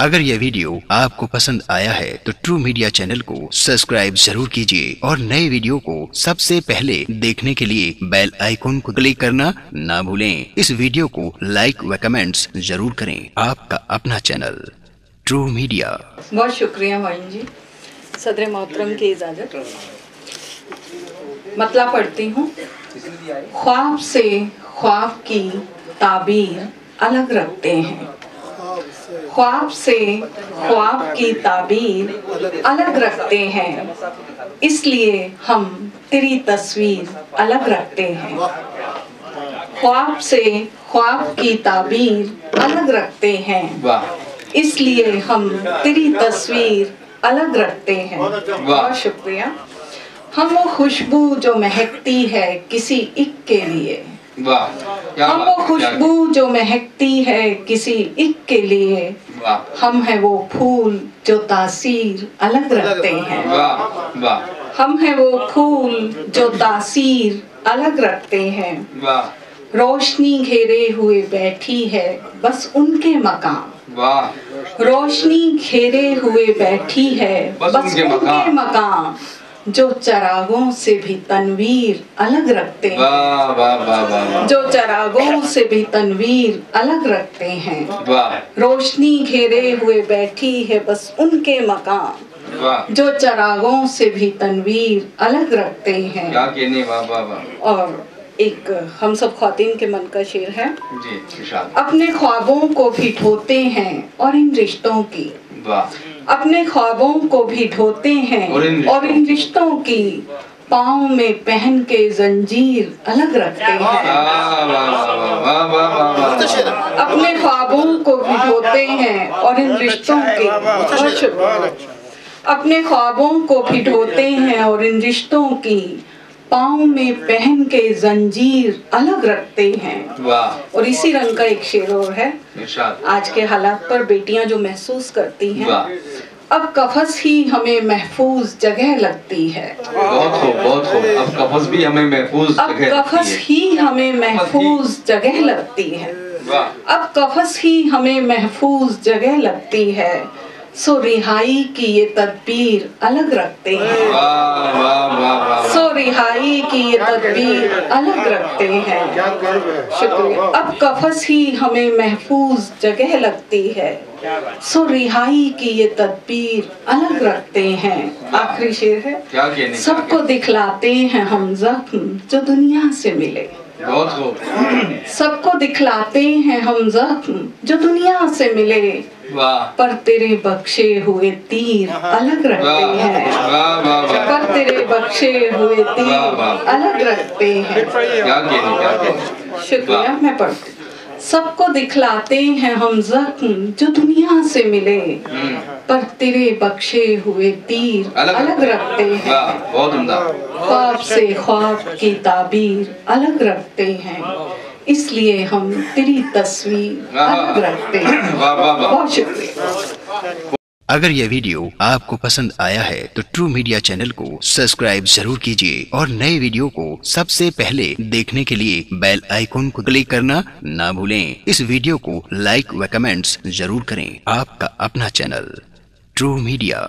अगर यह वीडियो आपको पसंद आया है तो ट्रू मीडिया चैनल को सब्सक्राइब ज़रूर कीजिए और नए वीडियो को सबसे पहले देखने के लिए बेल आइकॉन को क्लिक करना ना भूलें। इस वीडियो को लाइक व कमेंट्स ज़रूर करें। आपका अपना चैनल ट्रू मीडिया बहुत शुक्रिया मोइन जी। सदर मोहतरम की इजाज़त। मतलब पढ़ती हूँ। ख्वाब से ख्वाब की ताबीर अलग रखते हैं। ख्वाब से ख्वाब की ताबीर अलग रखते हैं। इसलिए हम तेरी तस्वीर अलग रखते हैं। ख्वाब से ख्वाब की ताबीर अलग रखते हैं। इसलिए हम तेरी तस्वीर अलग रखते हैं। बहुत शुक्रिया। हम वो खुशबू जो महकती है किसी एक के लिए। वाह हम वो खुशबू जो महकती है किसी एक के लिए हम है वो फूल जो तासीर अलग रखते हैं। वाह वाह। हम है वो फूल जो तासीर अलग रखते हैं। रोशनी घेरे हुए बैठी है बस उनके मकान रोशनी घेरे हुए बैठी है बस बस, उनके। मकान जो चरागों से भी तनवीर अलग रखते हैं। वाह वाह वाह वाह जो चरागों से भी तनवीर अलग रखते हैं। वाह। रोशनी घेरे हुए बैठी है बस उनके मकान। जो चरागों से भी तनवीर अलग रखते हैं। क्या कहने वाह वाह वाह। और एक हम सब खातिन के मन का शेर है। जी अपने ख्वाबों को भी ठोते हैं और इन रिश्तों की। वाह। अपने ख्वाबों को भी ढोते हैं और इन और इन रिश्तों की पाँव में पहन के जंजीर अलग रखते हैं अपने ख्वाबों को भी ढोते हैं और इन रिश्तों के अपने ख्वाबों को भी ढोते हैं और इन रिश्तों की पाँव में पहन के जंजीर अलग रखते हैं। और इसी रंग का एक शेर और है। आज के हालात पर बेटियाँ जो महसूस करती हैं अब कफस ही हमें महफूज जगह लगती है। बहुत खूब बहुत खूब। अब कफस भी हमें महफूज अब कफस ही। हमें महफूज जगह लगती है। अब कफस ही हमें महफूज जगह लगती है। सो रिहाई की ये तदबीर अलग रखते हैं। वाह वाह की ये तदबीर अलग रखते हैं। शुक्रिया। अब कफस ही हमें महफूज जगह लगती है। सो रिहाई की ये तदबीर अलग रखते हैं। आखिरी शेर है। सबको दिखलाते हैं हम जख्म जो दुनिया से मिले। सबको दिखलाते हैं हम जख्म जो दुनिया से मिले। पर तेरे बख्शे हुए तीर अलग रखते हैं। बख्शे हुए वाह। अलग रखते हैं। शुक्रिया मैं पढ़ती सबको दिखलाते हैं हम जख्म जो दुनिया से मिले। हम्म, पर तेरे बख्शे हुए तीर अलग अलग रखते हैं। वाह बहुत उम्दा। ख्वाब से ख्वाब की ताबीर अलग रखते हैं। इसलिए हम तेरी तस्वीर अलग रखते हैं। वाह वाह वाह। बहुत शुक्रिया। अगर यह वीडियो आपको पसंद आया है तो ट्रू मीडिया चैनल को सब्सक्राइब ज़रूर कीजिए और नए वीडियो को सबसे पहले देखने के लिए बेल आइकॉन को क्लिक करना ना भूलें। इस वीडियो को लाइक व कमेंट्स ज़रूर करें। आपका अपना चैनल ट्रू मीडिया